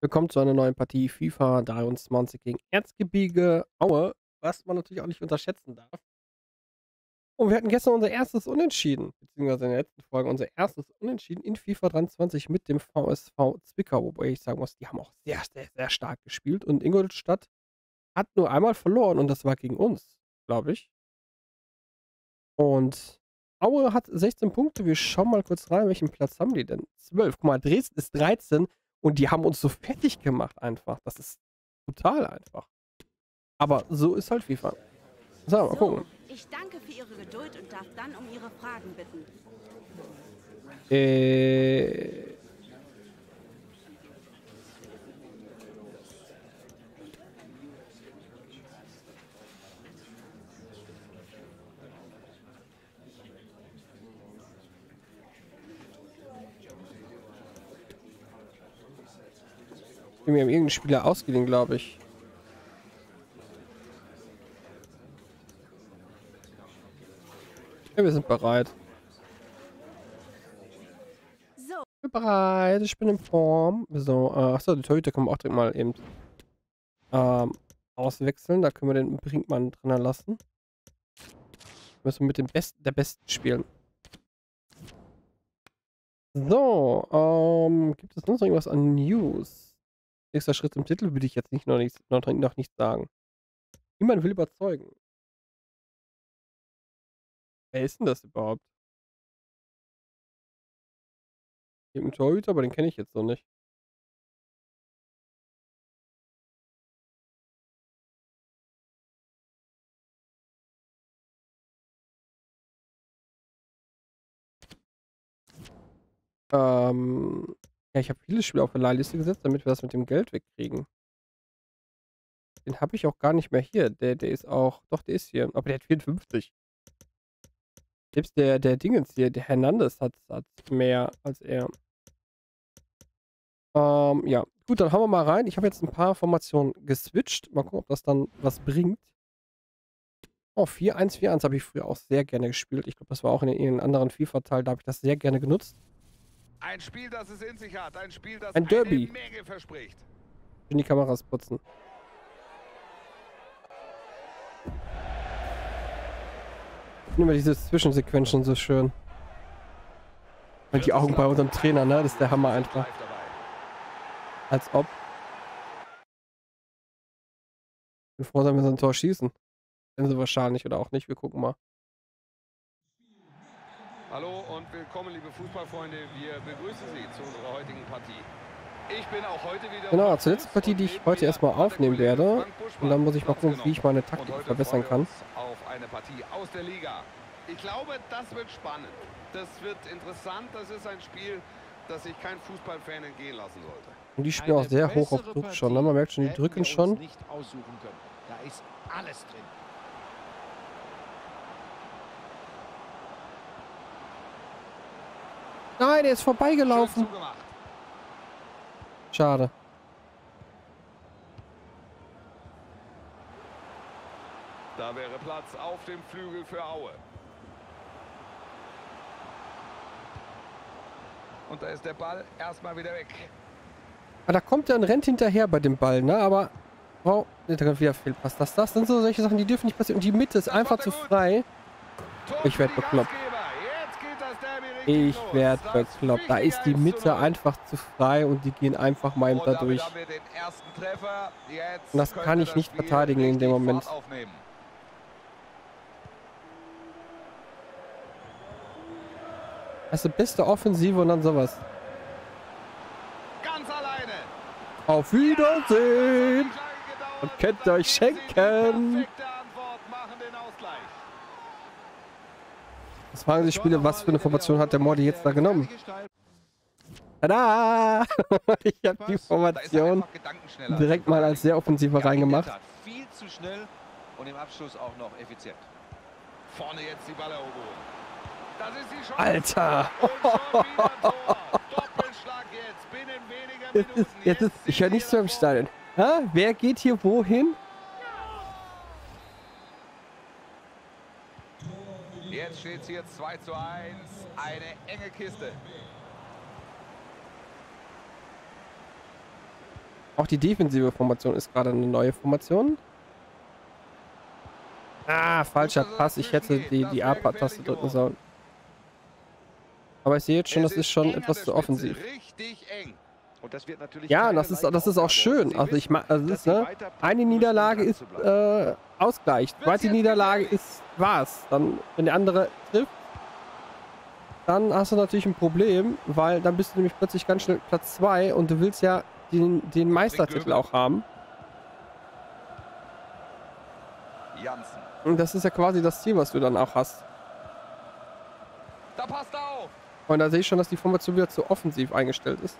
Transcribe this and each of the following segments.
Willkommen zu einer neuen Partie FIFA 23 gegen Erzgebirge Aue, was man natürlich auch nicht unterschätzen darf. Und wir hatten gestern unser erstes Unentschieden, beziehungsweise in der letzten Folge unser erstes Unentschieden in FIFA 23 mit dem VSV Zwickau, wobei ich sagen muss, die haben auch sehr, sehr, sehr stark gespielt und Ingolstadt hat nur einmal verloren und das war gegen uns, glaube ich. Und Aue hat 16 Punkte. Wir schauen mal kurz rein, welchen Platz haben die denn? 12. Guck mal, Dresden ist 13 und die haben uns so fertig gemacht einfach. Das ist total einfach. Aber so ist halt FIFA. So, mal gucken. Ich danke für Ihre Geduld und darf dann um Ihre Fragen bitten. Äh. Wir haben irgendeinen Spieler ausgeliehen, glaube ich. Ja, wir sind bereit. So, Ich bin bereit, ich bin in Form. So, äh, achso, die Torhüter können wir auch direkt mal eben ähm, auswechseln. Da können wir den Brinkmann drin lassen. Müssen wir mit dem Besten der Besten spielen. So, ähm, gibt es noch irgendwas an News? Nächster Schritt im Titel würde ich jetzt nicht noch, nicht noch, noch nicht sagen. Niemand will überzeugen. Wer ist denn das überhaupt? Irgendein Torhüter, aber den kenne ich jetzt noch nicht. Ähm, ja, ich habe viele Spiele auf der Leihliste gesetzt, damit wir das mit dem Geld wegkriegen. Den habe ich auch gar nicht mehr hier. Der, der ist auch, doch, der ist hier. Aber der hat 54. Selbst der, der Dingens hier, der Hernandez hat, hat mehr als er. Ähm, ja. Gut, dann hauen wir mal rein. Ich habe jetzt ein paar Formationen geswitcht. Mal gucken, ob das dann was bringt. Oh, 4-1-4-1 habe ich früher auch sehr gerne gespielt. Ich glaube, das war auch in den anderen FIFA-Teil, da habe ich das sehr gerne genutzt. Ein Spiel, das es in sich hat. Ein Spiel, das Ein Derby. eine Menge verspricht. in die Kameras putzen. Ich finde immer diese Zwischensequenzen so schön. Und die Augen bei unserem Trainer, ne? Das ist der Hammer einfach. Als ob. Ich bin froh, dass wir so ein Tor schießen. Kennen sie wahrscheinlich oder auch nicht. Wir gucken mal. Und willkommen, liebe Fußballfreunde. Wir begrüßen Sie zu unserer heutigen Partie. Ich bin auch heute wieder. Genau, zur letzten Partie, die ich heute erstmal aufnehmen werde. Und dann muss ich mal gucken, wie ich meine. Taktik verbessern kann. Auf eine Partie aus der Liga. Ich glaube, das wird spannend. Das wird interessant. Das ist ein Spiel, das sich kein Fußballfan entgehen lassen sollte. Und die spielen auch sehr hoch auf Druck schon. Ne? Man merkt schon, die drücken schon. Da ist alles drin. Nein, der ist vorbeigelaufen. Schade. Da wäre Platz auf dem Flügel für Aue. Und da ist der Ball erstmal wieder weg. Aber da kommt er und rennt hinterher bei dem Ball, ne? Aber. Oh, ne, da wieder Fehlpass. Das, das sind so solche Sachen, die dürfen nicht passieren. Und die Mitte ist Das einfach zu er frei. Ich für werd die bekloppt. Gastgeber. Jetzt geht das Derby richtig Ich los. werd Das bekloppt. Da ist die wichtige 1 Mitte zu 0. einfach zu frei und die gehen einfach mal da durch. Und das kann ich nicht verteidigen in dem Moment. Die beste Offensive und dann sowas. Auf Wiedersehen! Und Und könnt ihr euch schenken. Das fragen sich Spiele, was für eine Formation hat der Mordi jetzt da genommen? Tada! ich habe die Formation direkt mal als sehr offensive reingemacht. Viel zu schnell und im Abschluss auch noch effizient. Vorne jetzt die Balleroberung. Das ist die Chance. Alter! Jetzt. Jetzt ist, jetzt ist, ich höre nicht so im Stadion. Hä? Wer geht hier wohin? Jetzt steht es hier 2 zu 1. Eine enge Kiste. Auch die defensive Formation ist gerade eine neue Formation. Ah, falscher Pass. Ich hätte die, die A-Taste drücken sollen. Aber ich sehe jetzt schon, das ist schon etwas zu offensiv. Richtig eng. Und das wird natürlich Ja, das ist, das ist auch schön. Also ich also das ist, ne? Eine Niederlage ist äh, Ausgleich. Zweite Niederlage ist war's. Dann, wenn der andere trifft, dann hast du natürlich ein Problem, weil dann bist du nämlich plötzlich ganz schnell Platz 2 und du willst ja den, den Meistertitel auch haben. Und das ist ja quasi das Ziel, was du dann auch hast. Da passt auf. Und da sehe ich schon, dass die Formation wieder zu offensiv eingestellt ist.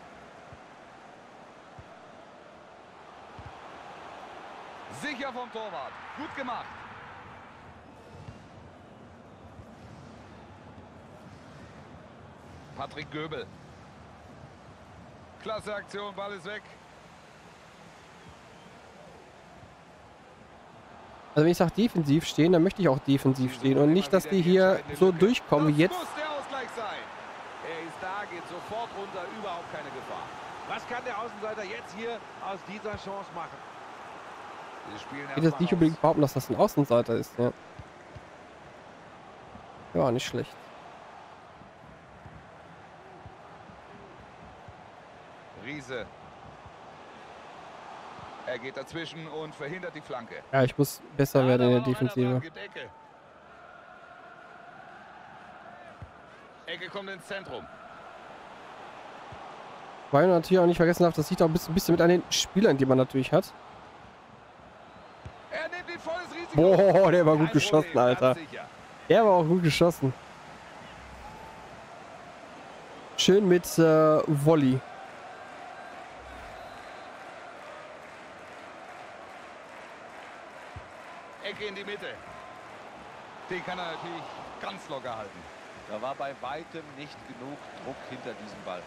Sicher vom Torwart. Gut gemacht. Patrick Göbel. Klasse Aktion, Ball ist weg. Also wenn ich sage defensiv stehen, dann möchte ich auch defensiv stehen und nicht, dass die hier so durchkommen wie Das jetzt. muss der Ausgleich sein. Er ist da, geht sofort runter, überhaupt keine Gefahr. Was kann der Außenseiter jetzt hier aus dieser Chance machen? Ich will jetzt nicht unbedingt behaupten, dass das ein Außenseiter ist. Ja, ja nicht schlecht. Riese. Er geht dazwischen und verhindert die Flanke. Ja, ich muss besser werden in der Defensive. Ecke. Ecke kommt ins Zentrum. Weil man natürlich auch nicht vergessen darf, das liegt auch ein bisschen, ein bisschen mit an den Spielern, die man natürlich hat. Er nimmt ihn volles Risiko. Boah, der war gut geschossen, Alter. Der war auch gut geschossen. Schön mit äh, Volley. Ecke in die Mitte. Den kann er natürlich ganz locker halten. Da war bei weitem nicht genug Druck hinter diesem Ball.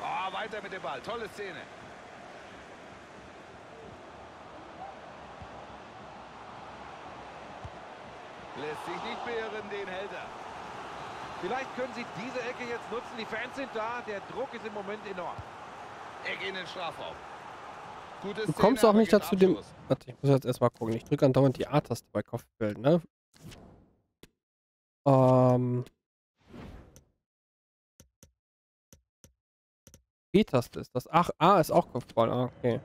Oh, weiter mit dem Ball. Tolle Szene. Lässt sich nicht beirren, den hält er. Vielleicht können sie diese Ecke jetzt nutzen. Die Fans sind da. Der Druck ist im Moment enorm. Ecke in den Strafraum. Gute Du Szene, kommst auch aber nicht dazu, dem. Warte, ich muss jetzt erstmal gucken. Ich drücke andauernd die A-Taste bei Kopfbällen, ne? Ähm. B-Taste ist das. Ach, A ist auch Kopfball. Ah, okay.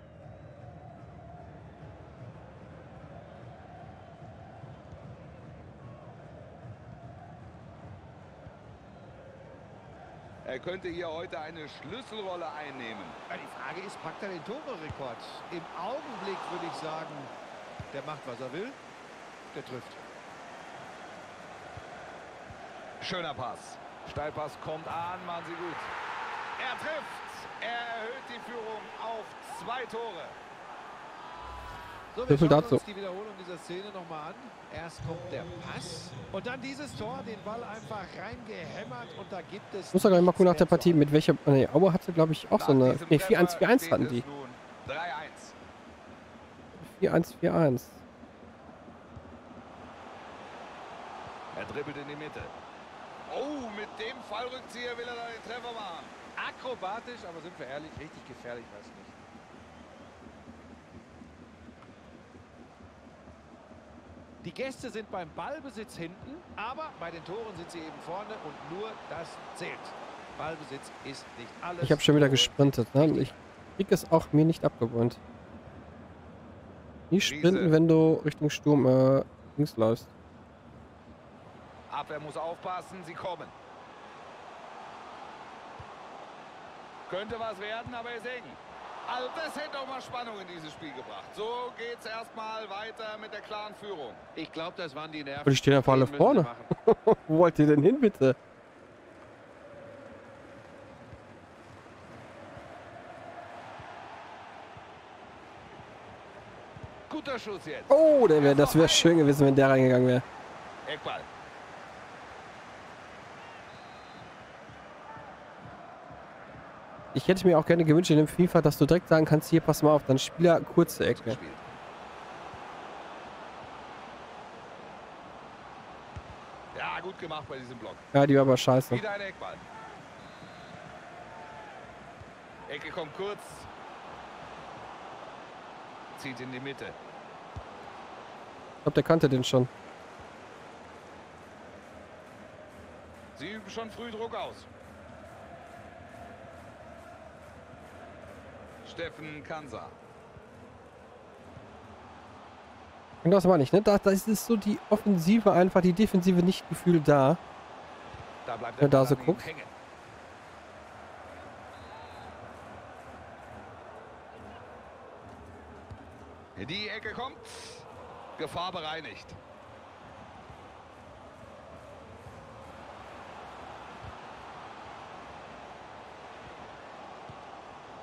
Er könnte hier heute eine Schlüsselrolle einnehmen. Ja, die Frage ist, packt er den Tore-Rekord? Im Augenblick würde ich sagen, der macht, was er will. Der trifft. Schöner Pass. Steilpass kommt an, machen Sie gut. Er trifft. Er erhöht die Führung auf zwei Tore. So, wir So schauen dazu. die Wiederholung dieser Szene nochmal an. Erst kommt der Pass und dann dieses Tor, den Ball einfach reingehämmert und da gibt es... Ich muss doch gleich mal gucken nach der Partie, mit welcher. Nee, Aue hatte, glaube ich, auch so Nach eine. diesem Nee, Treffer 4-1-4-1 steht hatten die. nun 3-1. 4-1-4-1. Er dribbelt in die Mitte. Oh, mit dem Fallrückzieher will er da den Treffer machen. Akrobatisch, aber sind wir ehrlich, richtig gefährlich war es nicht. Die Gäste sind beim Ballbesitz hinten, aber bei den Toren sind sie eben vorne und nur das zählt. Ballbesitz ist nicht alles. Ich habe schon wieder gesprintet, ne? Ich krieg es auch mir nicht abgewohnt. Nie sprinten, wenn du Richtung Sturm äh, links läufst. Abwehr muss aufpassen, sie kommen. Könnte was werden, aber er eng. Also das hätte auch mal Spannung in dieses Spiel gebracht. So geht es erstmal weiter mit der klaren Führung. Ich glaube, das waren die Nerven. Und die stehen einfach alle vorne. Wo wollt ihr denn hin, bitte? Guter Schuss jetzt. Oh, der wär, das wäre schön gewesen, wenn der reingegangen wäre. Eckball. Ich hätte mir auch gerne gewünscht in dem FIFA, dass du direkt sagen kannst, hier, pass mal auf, dann Spieler kurze Ecke. Ja, gut gemacht bei diesem Block. Ja, die war aber scheiße. Wieder ein Eckball. Ecke kommt kurz. zieht in die Mitte. Ich glaube, der kannte den schon. Sie üben schon früh Druck aus. Steffen Kansa. Und das meine ich, ne? Da, da ist es so die Offensive einfach, die Defensive nicht gefühlt da. Da bleibt Wenn du da so guckst. hängen. Die Ecke kommt. Gefahr bereinigt.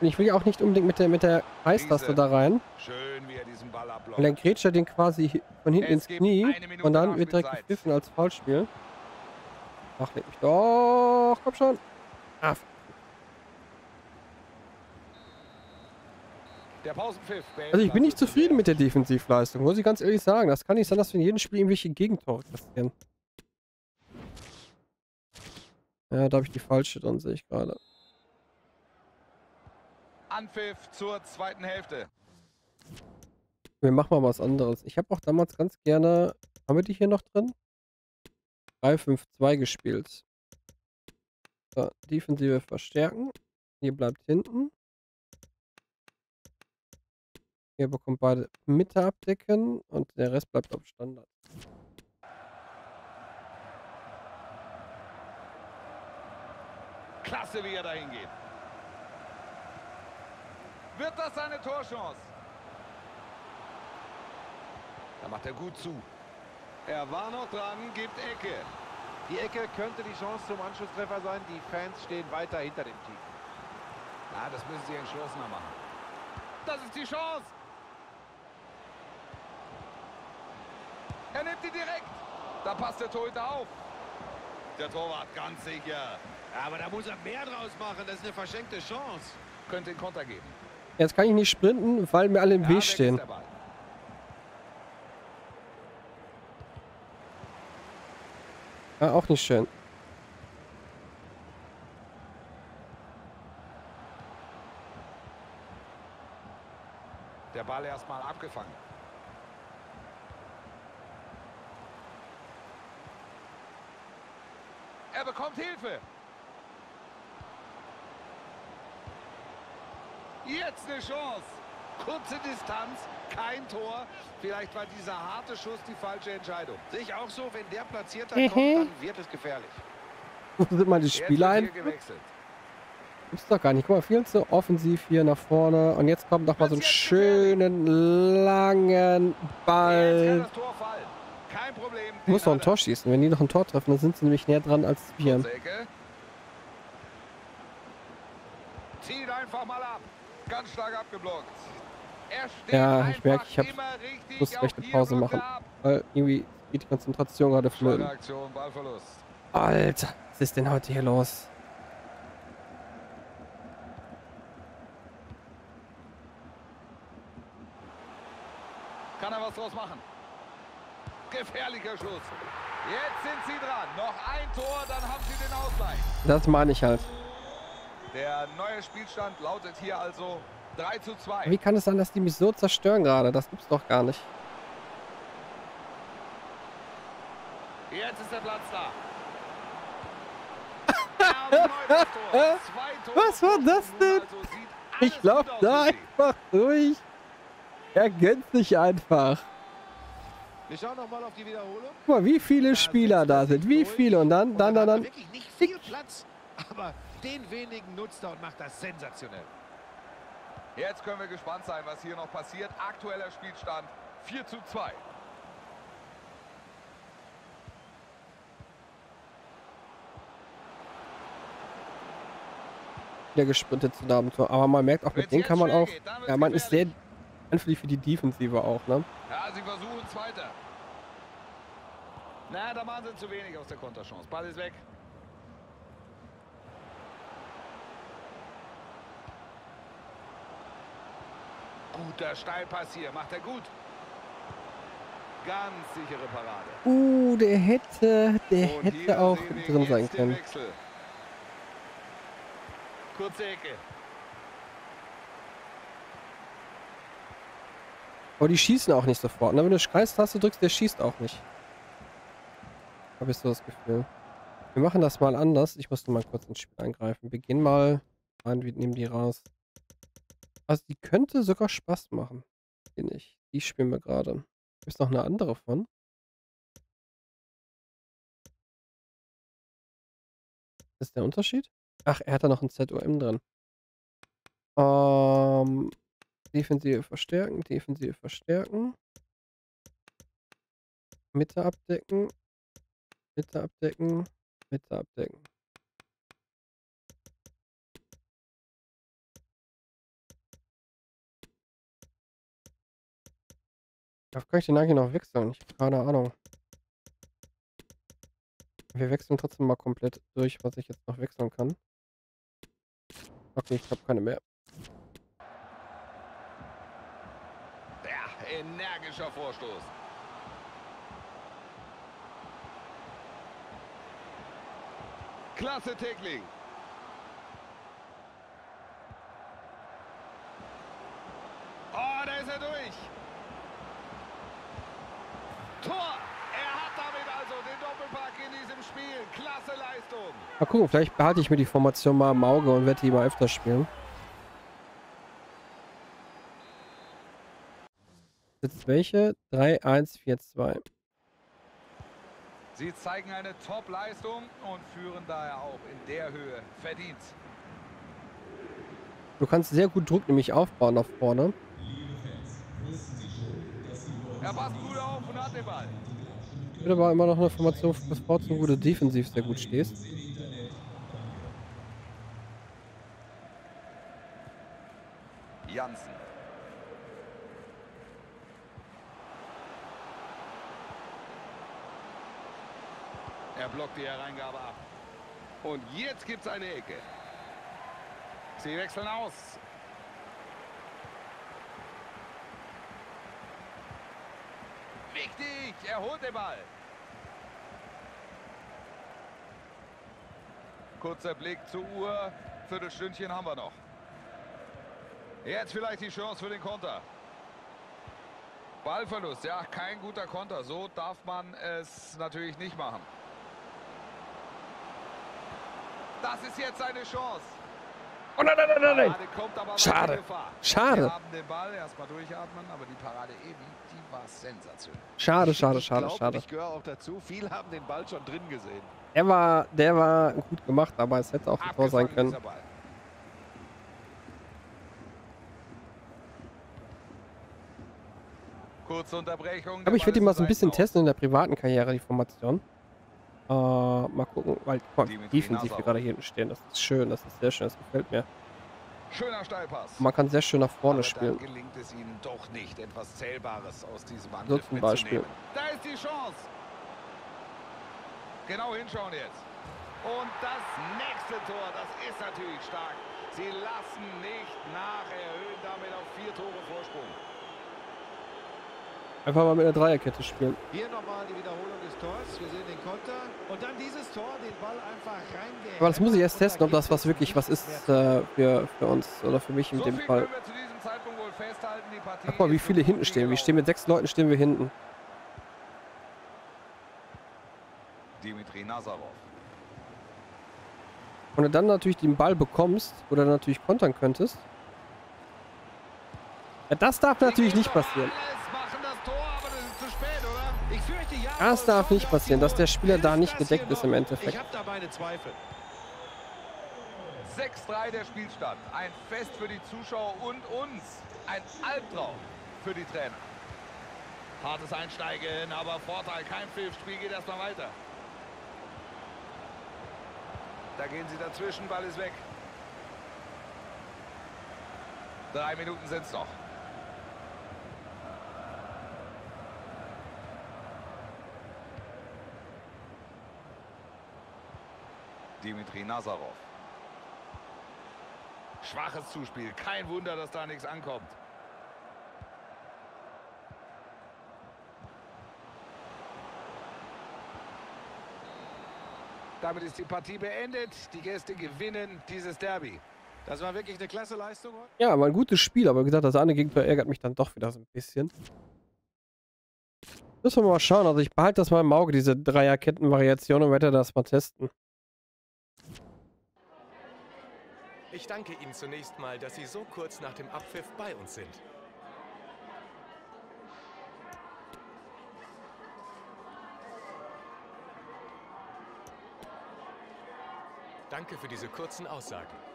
Ich will ja auch nicht unbedingt mit der, mit der Riese. da rein. Schön, wie er diesen Ball. Und dann grätscht er den quasi von hinten ins Knie. Und dann wird direkt gepfiffen als Foulspiel. Ach, leg mich doch. Komm schon. Ah, Also ich bin nicht also zufrieden mit der Defensivleistung, muss ich ganz ehrlich sagen. Das kann nicht sein, dass wir in jedem Spiel irgendwelche Gegentore kassieren. Ja, da habe ich die falsche drin, sehe ich gerade. Anpfiff zur zweiten Hälfte. Wir machen mal was anderes. Ich habe auch damals ganz gerne, haben wir die hier noch drin? 3-5-2 gespielt. So, Defensive verstärken. Hier bleibt hinten. Ihr bekommt beide Mitte abdecken und der Rest bleibt auf Standard. Klasse, wie er dahin geht. Wird das seine Torchance? Da macht er gut zu. Er war noch dran, gibt Ecke. Die Ecke könnte die Chance zum Anschlusstreffer sein. Die Fans stehen weiter hinter dem Team. Ja, das müssen sie entschlossener machen. Das ist die Chance. Er nimmt die direkt. Da passt der Torhüter auf. Der Torwart ganz sicher. Aber da muss er mehr draus machen. Das ist eine verschenkte Chance. Könnte den Konter geben. Jetzt kann ich nicht sprinten, weil mir alle im Ja, Weg stehen. Ja, auch nicht schön. Der Ball erstmal abgefangen. Er bekommt Hilfe. Jetzt eine Chance. Kurze Distanz, kein Tor. Vielleicht war dieser harte Schuss die falsche Entscheidung. Sehe ich auch so, wenn der Platzierter Mhm. kommt, dann wird es gefährlich. Wo sind meine Jetzt Spieler ein? Gibt's doch gar nicht. Guck mal, viel zu offensiv hier nach vorne. Und jetzt kommt noch mal so einen schönen, langen Ball. das Tor fallen. Kein Problem. Du musst den noch ein Tor schießen. Wenn die noch ein Tor treffen, dann sind sie nämlich näher dran als wir Ecke. Zieht einfach mal ab. Ganz stark abgeblockt. Er steht Ja, ich merke, ich hab- immer richtig. muss recht eine Pause machen. Weil irgendwie geht die Konzentration gerade flöten. Alter, was ist denn heute hier los? Kann er was draus machen? Gefährlicher Schuss. Jetzt sind sie dran. Noch ein Tor, dann haben sie den Ausgleich. Das meine ich halt. Der neue Spielstand lautet hier also 3 zu 2. Wie kann es sein, dass die mich so zerstören gerade? Das gibt's doch gar nicht. Jetzt ist der Platz da. Was war das denn? Also Ich alles lauf gut aus da einfach durch. Er gönnt sich einfach. Wir schauen noch mal auf die Wiederholung. Guck mal, wie viele Spieler da sind. Wie viele. Und dann, dann, dann, dann. wirklich nicht viel Platz. Aber den wenigen nutzt er und macht das sensationell. Jetzt können wir gespannt sein, was hier noch passiert. Aktueller Spielstand 4 zu 2. wieder gesprintet zu Abenteuer. Aber man merkt auch, mit denen jetzt kann man auch. geht, Ja, man ist sehr anfällig für die Defensive auch, ne? Ja, sie versuchen es weiter. Na, da machen sie zu wenig aus der Konterchance. Ball ist weg. Guter Steilpass hier, macht er gut. Ganz sichere Parade. Uh, der hätte, der Und hätte auch drin sein können. Kurze Ecke. Aber die schießen auch nicht sofort. Ne? Wenn du Scheiß-Taste drückst, der schießt auch nicht. Habe ich so das Gefühl. Wir machen das mal anders. Ich muss nur mal kurz ins Spiel eingreifen. Wir gehen mal rein, wir nehmen die raus. Also die könnte sogar Spaß machen. Die nicht. Die spielen wir gerade. Gibt es noch eine andere von? Ist der Unterschied? Ach, er hat da noch ein ZOM drin. Ähm, Defensive verstärken, Defensive verstärken. Mitte abdecken. Mitte abdecken. Mitte abdecken. Darf kann ich den eigentlich noch wechseln? Ich habe keine Ahnung. Wir wechseln trotzdem mal komplett durch, was ich jetzt noch wechseln kann. Okay, ich habe keine mehr. Ja, energischer Vorstoß. Klasse Tackling. Oh, da ist er durch. Tor. Er hat damit also den Doppelpack in diesem Spiel. Klasse Leistung. Mal gucken, vielleicht behalte ich mir die Formation mal im Auge und werde die mal öfter spielen. Jetzt welche? 3, 1, 4, 2. Sie zeigen eine Top-Leistung und führen daher auch in der Höhe verdient. Du kannst sehr gut Druck nämlich aufbauen nach vorne. Er passt gut auf und hat den Ball. Ich würde aber immer noch eine Formation bevorzugen, wo du defensiv sehr gut stehst. Janssen. Er blockt die Hereingabe ab. Und jetzt gibt es eine Ecke. Sie wechseln aus. Wichtig, er holt den Ball. Kurzer Blick zur Uhr. Viertelstündchen haben wir noch. Jetzt vielleicht die Chance für den Konter. Ballverlust, ja, kein guter Konter. So darf man es natürlich nicht machen. Das ist jetzt eine Chance. Oh nein, nein, nein, nein, Schade. Schade. Schade, schade, schade, schade. Ich gehöre auch dazu. Viele haben den Ball schon drin gesehen. Der war, der war gut gemacht, aber es hätte auch ein Tor sein können. Kurze Unterbrechung. Aber ich die Ball mal so ein bisschen testen in der privaten Karriere, die Formation. Äh, mal gucken, weil guck defensiv gerade hier hinten stehen. Das ist schön, das ist sehr schön, das gefällt mir. Schöner Steilpass. Man kann sehr schön nach vorne Aber spielen. gelingt es ihnen doch nicht, etwas Zählbares aus diesem So Angriff zum Beispiel. Da ist die Chance. Genau hinschauen jetzt. Und das nächste Tor, das ist natürlich stark. Sie lassen nicht nach, erhöhen damit auf vier Tore Vorsprung. Einfach mal mit einer Dreierkette spielen. Hier nochmal die Wiederholung Tors. Wir sehen den Konter. Und dann dieses Tor, den Ball einfach reingehängt. Aber das muss ich erst testen, ob das was wirklich was ist äh, für, für uns oder für mich in So dem Partie Guck mal, wie viele hinten stehen. Wir stehen mit sechs Leuten stehen wir hinten. Dimitri Nazarov. Und du dann natürlich den Ball bekommst oder natürlich kontern könntest. Ja, das darf natürlich nicht passieren. Das darf nicht passieren, dass der Spieler da nicht gedeckt ist im? Endeffekt. Ich habe da meine Zweifel. 6-3 der Spielstand. Ein Fest für die Zuschauer und uns. Ein Albtraum für die Trainer. Hartes Einsteigen, aber Vorteil, kein Pfiff. Spiel geht erstmal weiter. Da gehen sie dazwischen, Ball ist weg. Drei Minuten sind es noch. Dimitri Nazarov. Schwaches Zuspiel. Kein Wunder, dass da nichts ankommt. Damit ist die Partie beendet. Die Gäste gewinnen dieses Derby. Das war wirklich eine klasse Leistung. Ja, war ein gutes Spiel, aber wie gesagt, das eine Gegentor ärgert mich dann doch wieder so ein bisschen. Müssen wir mal schauen. Also ich behalte das mal im Auge, diese Dreierketten-Variation und werde das mal testen. Ich danke Ihnen zunächst mal, dass Sie so kurz nach dem Abpfiff bei uns sind. Danke für diese kurzen Aussagen.